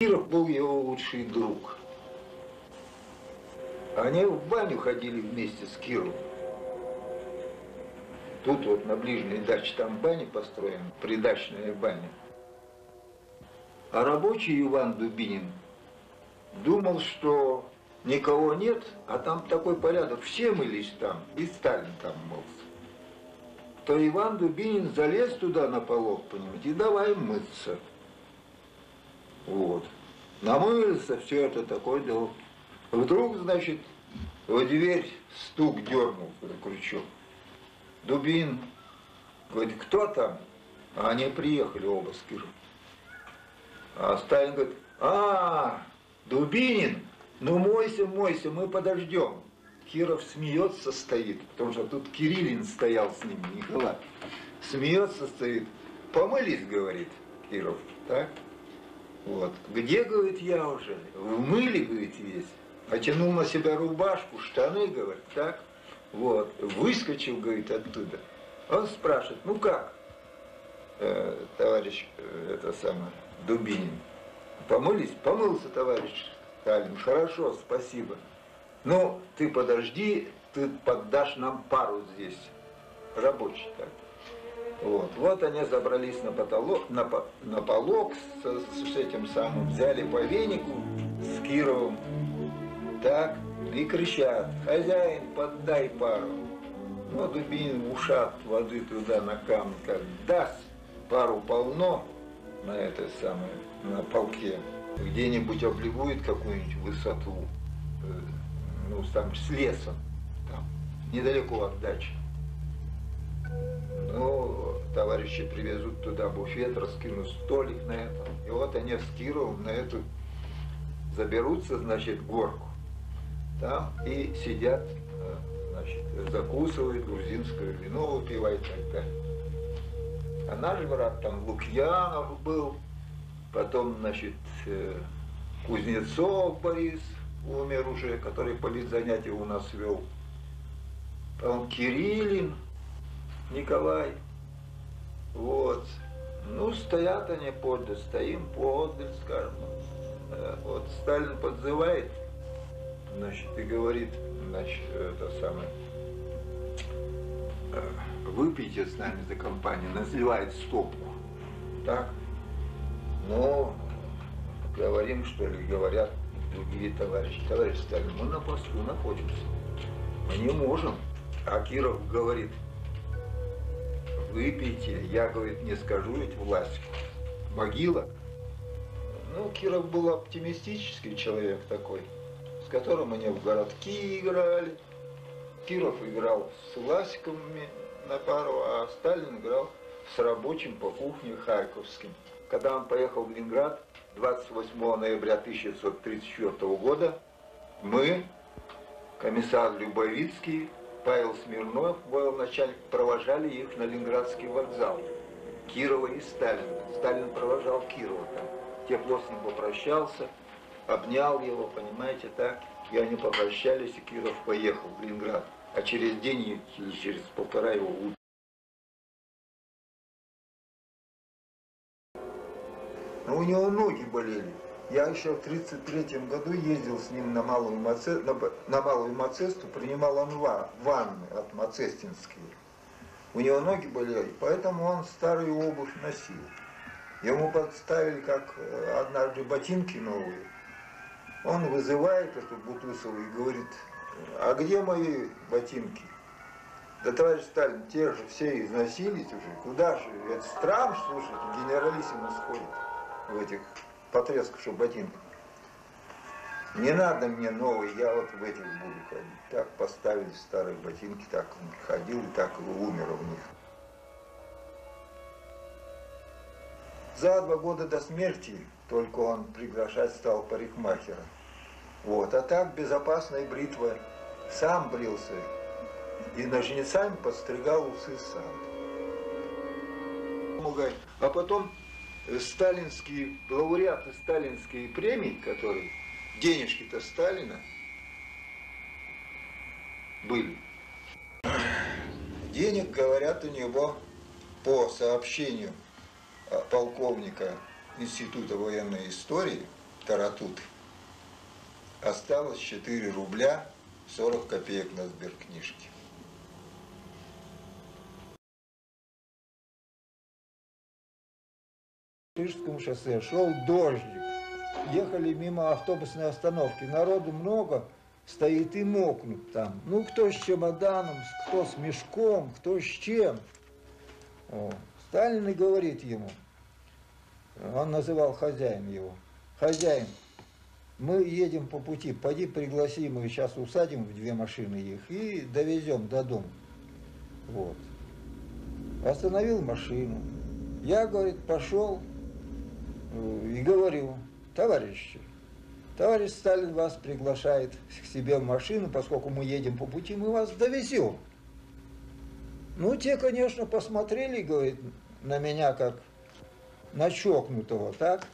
Киров был его лучший друг. Они в баню ходили вместе с Кировым. Тут вот на ближней даче там баня построена, придачная баня. А рабочий Иван Дубинин думал, что никого нет, а там такой порядок, все мылись там, и Сталин там мылся. То Иван Дубинин залез туда на полок, понимаете, и давай мыться. Намылился, все это такое дело. Вдруг, значит, в дверь стук дернул крючок. Дубин говорит, кто там? А они приехали оба с Киром. А Сталин говорит, а, Дубинин, ну мойся, мойся, мы подождем. Киров смеется, стоит, потому что тут Кириллин стоял с ним, Николай. Смеется, стоит. Помылись, говорит Киров, так? Вот. Где, говорит, я уже? В мыле, говорит, весь. Натянул на себя рубашку, штаны, говорит, так? Вот. Выскочил, говорит, оттуда. Он спрашивает, ну как, э, товарищ, э, это самое, Дубинин? Помылись? Помылся, товарищ Сталин. Хорошо, спасибо. Ну, ты подожди, ты поддашь нам пару здесь. Рабочий так. Вот, вот они забрались на потолок, на, на полок с, с этим самым, взяли по венику с Кировым, так, и кричат, хозяин, поддай пару. Ну, Дубинин ушат воды туда на камни, как даст, пару полно на этой самой, на полке, где-нибудь облигует какую-нибудь высоту, э, ну, там, с лесом, там, недалеко от дачи. Ну, товарищи привезут туда буфет, раскинут столик на этом. И вот они с Кировым на эту заберутся, значит, горку. Там и сидят, э, значит, закусывают грузинское вино, выпивают и так далее. А наш брат там Лукьянов был, потом, значит, э, Кузнецов Борис умер уже, который политзанятия у нас вел. Потом Кириллин, Николай. Вот. Ну, стоят они подле, стоим подле, скажем. Э, вот Сталин подзывает, значит, и говорит, значит, это самое, э, выпейте с нами за компанию, называет стопку. Так? Но говорим, что ли, говорят другие товарищи. Товарищ Сталин, мы на посту находимся. Мы не можем. А Киров говорит, выпейте, я, говорит, не скажу ведь власть. Могила. Ну, Киров был оптимистический человек такой, с которым они в городки играли. Киров играл с Власиковыми на пару, а Сталин играл с рабочим по кухне Харьковским. Когда он поехал в Ленинград 28 ноября 1934 года, мы, комиссар Любовицкий, Павел Смирнов, военачальник, провожали их на Ленинградский вокзал. Кирова и Сталина. Сталин провожал Кирова там. Тепло с ним попрощался, обнял его, понимаете, так. И они попрощались, и Киров поехал в Ленинград. А через день или через полтора его убили. Но у него ноги болели. Я еще в 1933 году ездил с ним на Малую, Маце, на, на Малую Мацесту, принимал он ванны от Мацестинские. У него ноги болели, поэтому он старую обувь носил. Ему подставили как э, однажды ботинки новые. Он вызывает эту Бутусову и говорит, а где мои ботинки? Да, товарищ Сталин, те же все износились уже. Куда же? Это стран, слушайте, генералиссимус ходит в этих потрескавших ботинках. Не надо мне новый, я вот в этих буду ходить. Так поставили старые ботинки, так он ходил, так и умер в них. За два года до смерти только он приглашать стал парикмахера. Вот, а так безопасной бритвой сам брился и ножницами подстригал усы сам. А потом сталинские, лауреаты сталинские премии, которые, денежки-то Сталина были. Денег, говорят, у него по сообщению полковника Института военной истории таратуты. Осталось 4 рубля 40 копеек на сберкнижке. Рижском шоссе шел дождик. Ехали мимо автобусной остановки. Народу много, стоит и мокнут там. Ну, кто с чемоданом, кто с мешком, кто с чем. О. Сталин и говорит ему, он называл хозяин его, хозяин, мы едем по пути, поди пригласи, мы сейчас усадим в две машины их и довезем до дома. Вот. Остановил машину. Я, говорит, пошел и говорю, товарищи, товарищ Сталин вас приглашает к себе в машину, поскольку мы едем по пути, мы вас довезем. Ну, те, конечно, посмотрели, говорит, на меня как на чокнутого, так?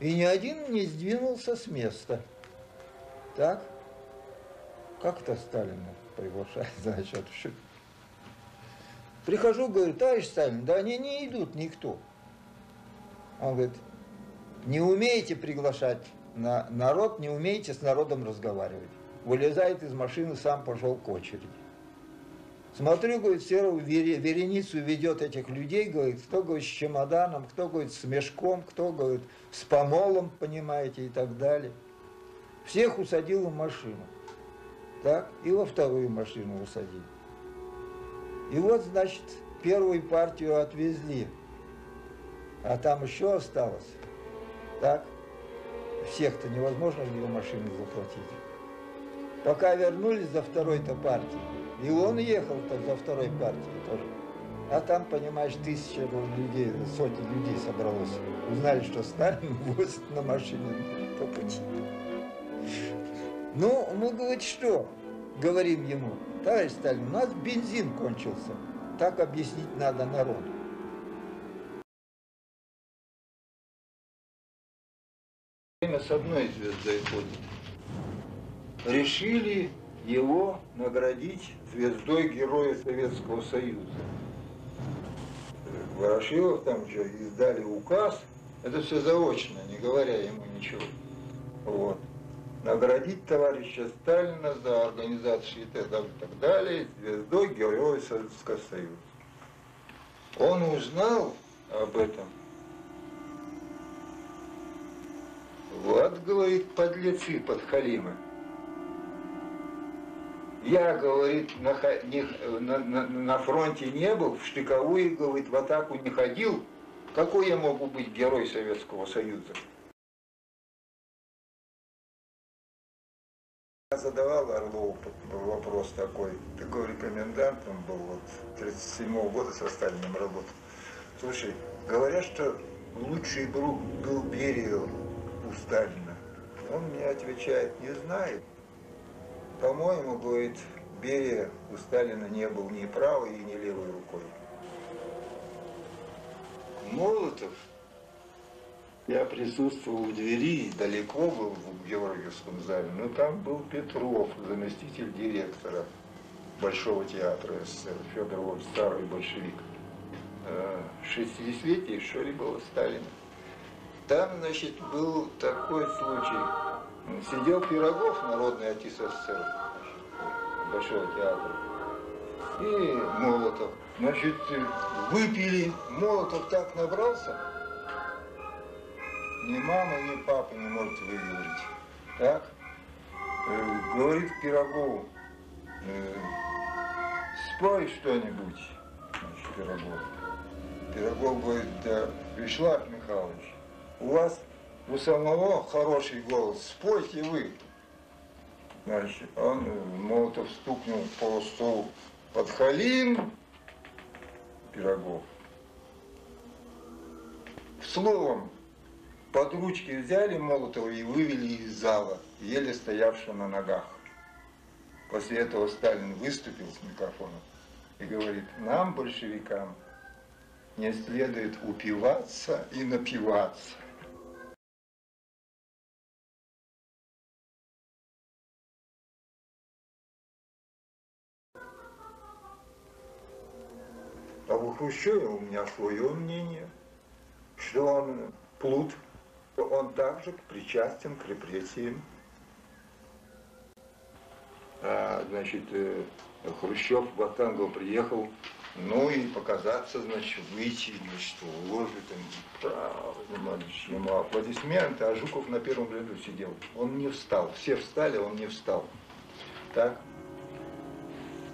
И ни один не сдвинулся с места. Так? Как это Сталина приглашает, значит? Прихожу, говорю, товарищ Сталин, да они не идут никто. Он говорит, не умеете приглашать на народ, не умеете с народом разговаривать. Вылезает из машины, сам пошел к очереди. Смотрю, говорит, серую вереницу ведет этих людей, говорит, кто, говорит, с чемоданом, кто, говорит, с мешком, кто, говорит, с помолом, понимаете, и так далее. Всех усадил в машину. Так, и во вторую машину усадили. И вот, значит, первую партию отвезли, а там еще осталось. Так, всех-то невозможно в его машину заплатить. Пока вернулись за второй-то партией, и он ехал-то за второй партией тоже. А там, понимаешь, тысяча людей, сотни людей собралось. Узнали, что Сталин возит на машине по пути. Ну, мы, говорит, что? Говорим ему, товарищ Сталин, у нас бензин кончился. Так объяснить надо народу. Время с одной звездой ходит. Решили его наградить звездой Героя Советского Союза. Ворошилов там же издали указ, это все заочно, не говоря ему ничего. Вот. Наградить товарища Сталина за организацию и так далее, и так далее звездой Героя Советского Союза. Он узнал об этом. Вот, говорит, подлецы подхалимы. Я, говорит, на, не, на, на, на фронте не был, в штыковую, говорит, в атаку не ходил. Какой я могу быть герой Советского Союза? Я задавал Орлову вопрос такой, такой рекомендантом был, вот 37 -го года со Сталиным работал. Слушай, говорят, что лучший друг был Берия у Сталина. Он мне отвечает, не знает. По-моему, говорит, Берия у Сталина не был ни правой ни левой рукой. Молотов, я присутствовал в двери, далеко был в Георгиевском зале, но там был Петров, заместитель директора Большого театра СССР, Федор Иванович, старый большевик. 60-летие, что ли, было Сталина. Там, значит, был такой случай. Сидел Пирогов, народный артист СССР, Большого театра, и Молотов. Значит, выпили, Молотов так набрался, ни мама, ни папа не может выговорить. Так? Э, говорит Пирогову, э, спой что-нибудь, значит, Пирогов. Пирогов говорит, да, Вячеслав Михайлович, у вас у самого хороший голос, спойте вы. Значит, он Молотов стукнул по столу. Подхалим Пирогов. Словом, под ручки взяли Молотова и вывели из зала, еле стоявшего на ногах. После этого Сталин выступил с микрофоном и говорит, нам, большевикам, не следует упиваться и напиваться. У Хрущева у меня свое мнение, что он плут Он также причастен к репрессиям. А, значит, э, Хрущев в Вахтангов приехал, ну и показаться, значит, выйти, значит, им, значит, ему аплодисменты, а Жуков на первом ряду сидел. Он не встал, все встали, он не встал. Так,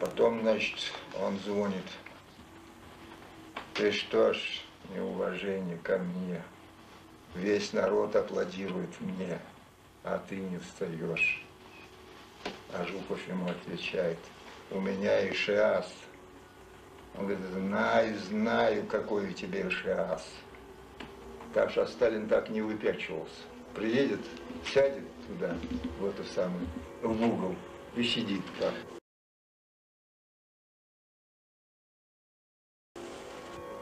потом, значит, он звонит. Ты что ж, неуважение ко мне. Весь народ аплодирует мне, а ты не встаешь. А Жуков ему отвечает, у меня Ишиас. Он говорит, знаю, знаю, какой у тебя Ишиас. Так что Сталин так не выпячивался. Приедет, сядет туда, в эту самую, в угол, и сидит так.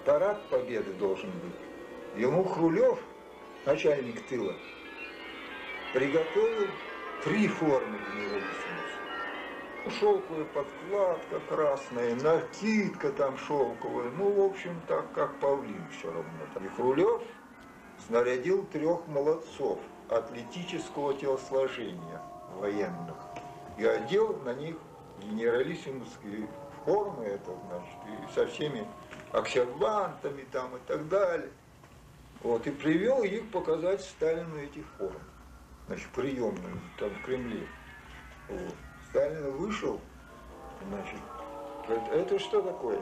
Парад победы должен быть. Ему Хрулев, начальник тыла, приготовил три формы генералиссимуса. Шелковая подкладка красная, накидка там шелковая, ну, в общем, так, как павлин все равно. И Хрулев снарядил трех молодцов атлетического телосложения военных и одел на них генералиссимусские формы, это значит, и со всеми аксервантами там и так далее. Вот, и привел их показать Сталину этих форм. Значит, приемную там в Кремле. Вот. Сталин вышел, значит, говорит, это что такое?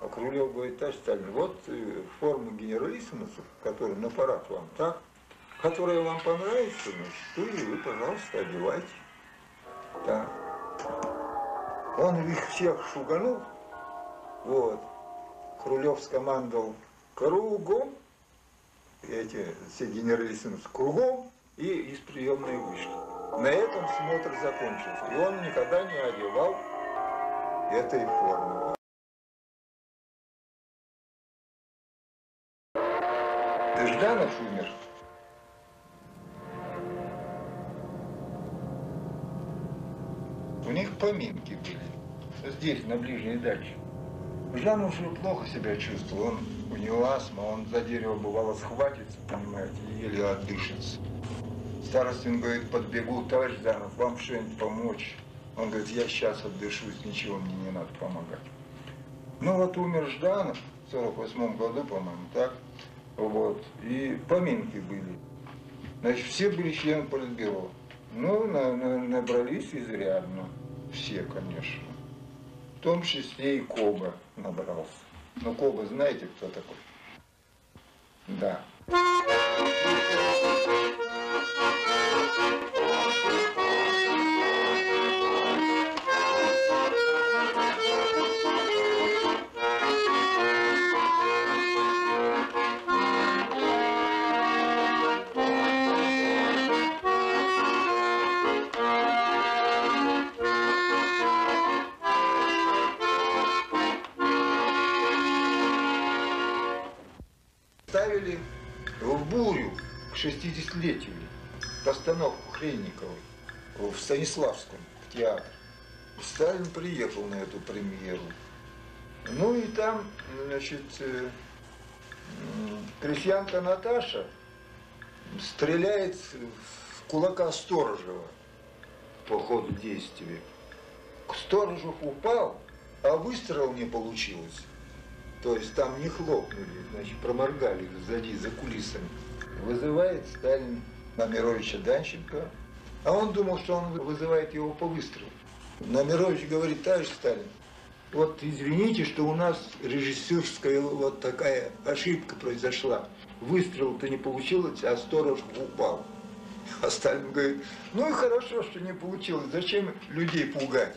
А Крулев говорит, товарищ Сталин, вот э, форма генералиссимусов, которые на парад вам, так? Которая вам понравится, значит, ту вы, пожалуйста, одевайте. Так. Он их всех шуганул, вот. Хрулев скомандовал кругом, эти все генералиссимусы кругом, и из приемной вышли. На этом смотр закончился. И он никогда не одевал этой формы. Жданов умер. У них поминки были. Здесь, на ближней даче. Жданов уже плохо себя чувствовал. Он, у него астма, он за дерево бывало схватится, понимаете, еле отдышится. Старостин говорит, подбегу, товарищ Жданов, вам что-нибудь помочь? Он говорит, я сейчас отдышусь, ничего мне не надо помогать. Ну вот умер Жданов в 48 году, по-моему, так? Вот. И поминки были. Значит, все были члены Политбюро. Ну, на, на, набрались изрядно. Все, конечно. В том числе и Коба набрался. Ну, Коба знаете, кто такой? Да. 60-летию постановку Хренниковой в Станиславском в театр. Сталин приехал на эту премьеру. Ну и там, значит, э, крестьянка Наташа стреляет в кулака Сторожева по ходу действия. Сторожев упал, а выстрел не получилось. То есть там не хлопнули, значит, проморгали сзади, за кулисами. Вызывает Сталин Намировича Данченко, а он думал, что он вызывает его по выстрелу. Намирович говорит, товарищ Сталин, вот извините, что у нас режиссерская вот такая ошибка произошла. Выстрел-то не получилось, а сторож упал. А Сталин говорит, ну и хорошо, что не получилось, зачем людей пугать?